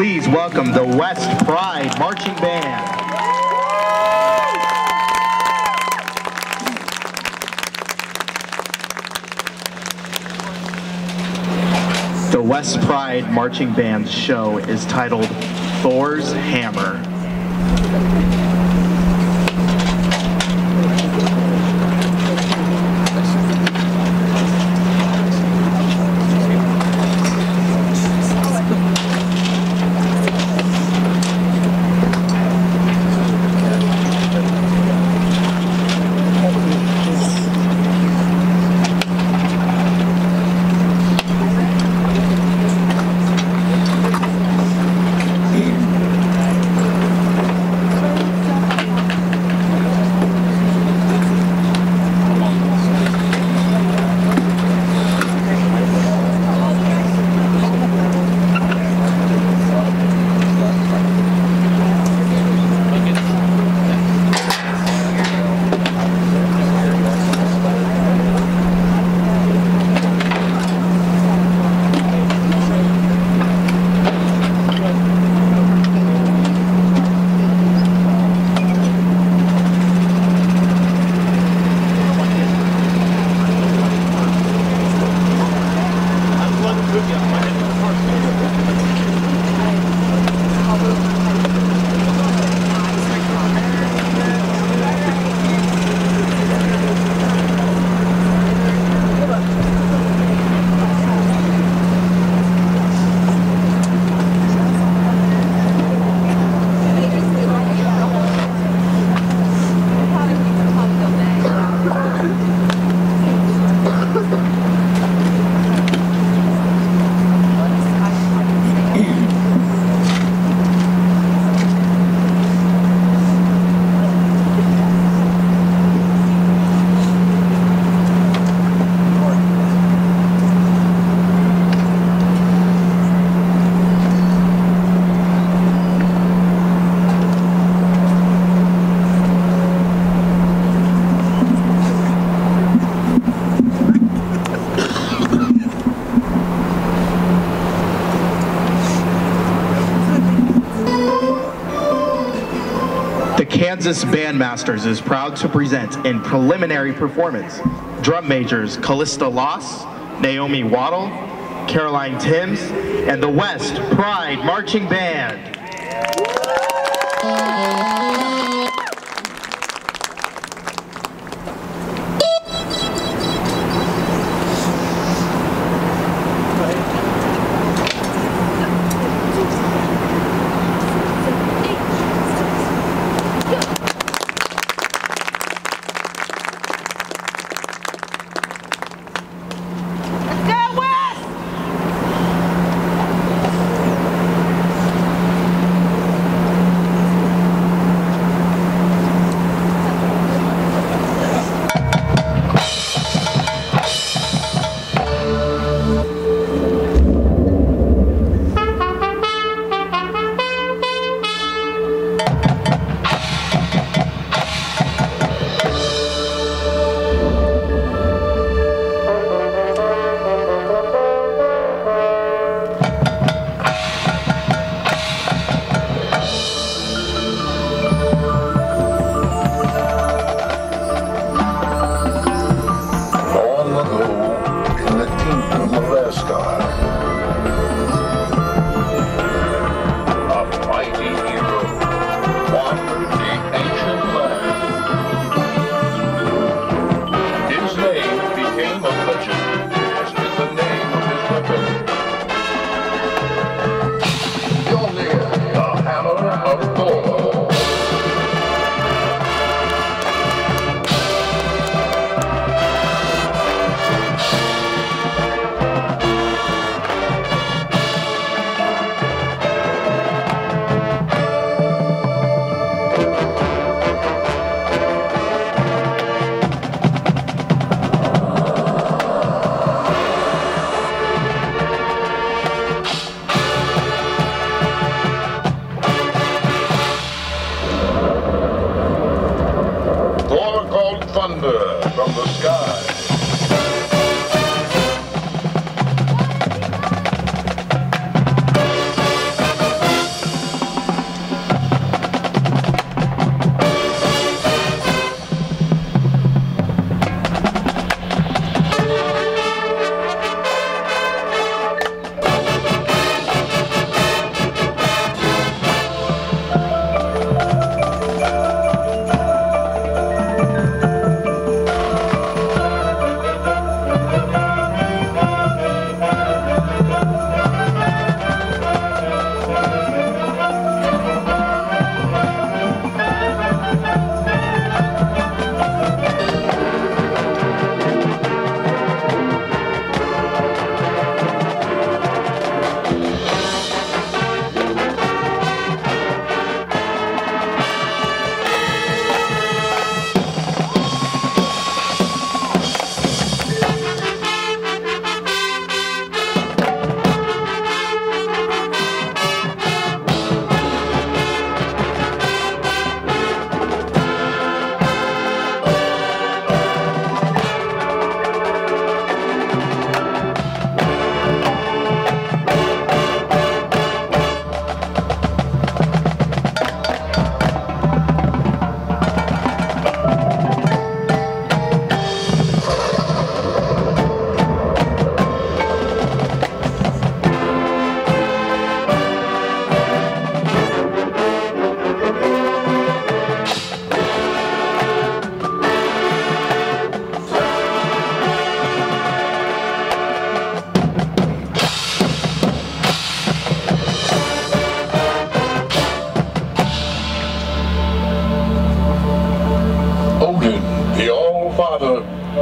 Please welcome the West Pride Marching Band. The West Pride Marching Band's show is titled Thor's Hammer. Kansas Bandmasters is proud to present in preliminary performance drum majors Calista Loss, Naomi Waddell, Caroline Tims, and the West Pride Marching Band.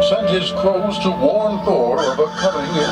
Sent his crows to warn Thor of a coming